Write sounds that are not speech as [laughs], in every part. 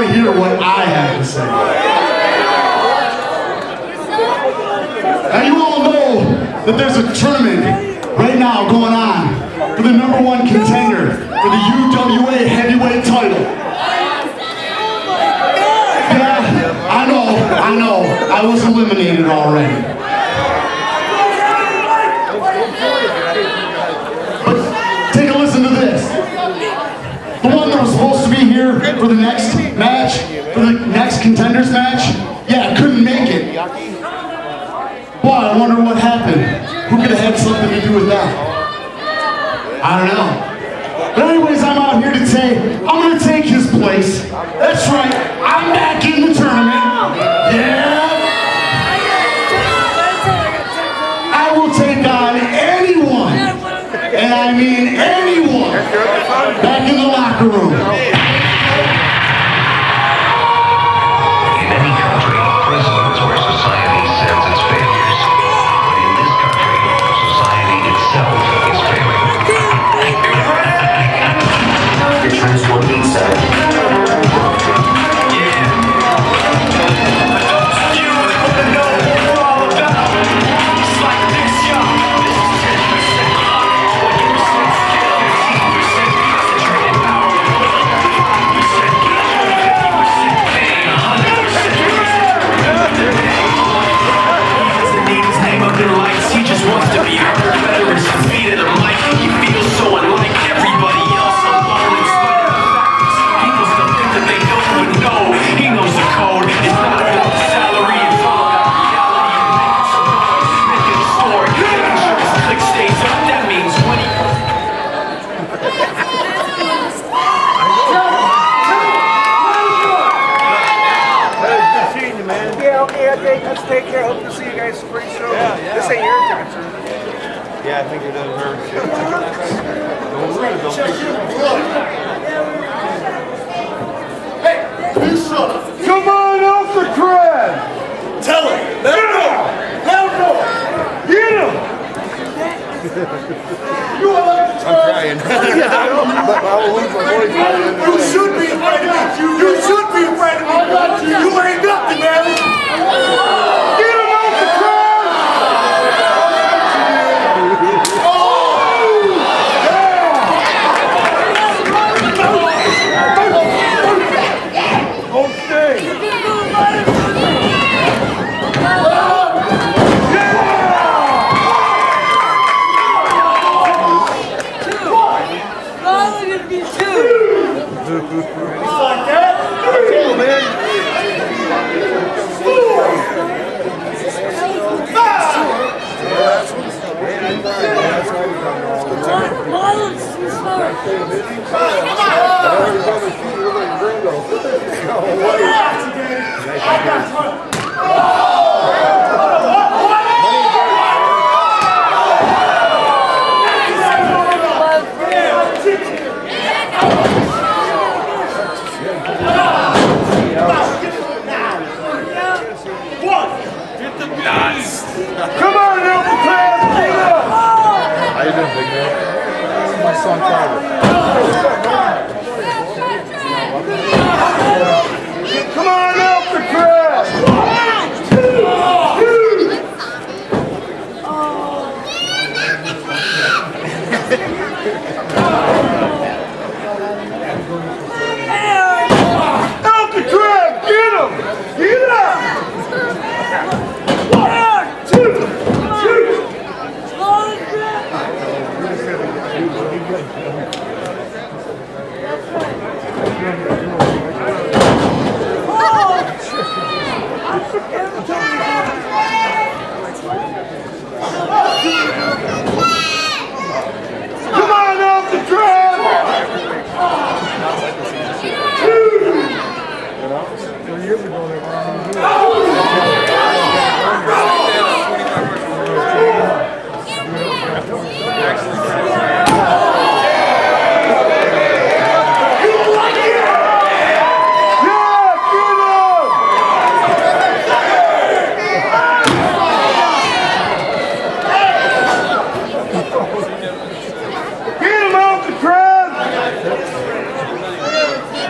want to hear what I have to say. Now you all know that there's a tournament right now going on for the number one contender for the UWA heavyweight title. Yeah, I know, I know, I was eliminated already. But take a listen to this. The one that was supposed to be here for the next match, for the next contenders match, yeah, couldn't make it. Boy, I wonder what happened. Who could have had something to do with that? I don't know. But anyways, I'm out here to say, I'm going to take his place. That's right, espetáculo! Come on off the crab! Tell him! Let him know! Let him know! Get him! you are like the I'm trying. [laughs] but I will lose my voice by the end of the You should be afraid of me. You should be afraid of me. You ain't nothing, man. Come on, Uncle Crab, get up! How you doing, big man? This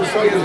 Two,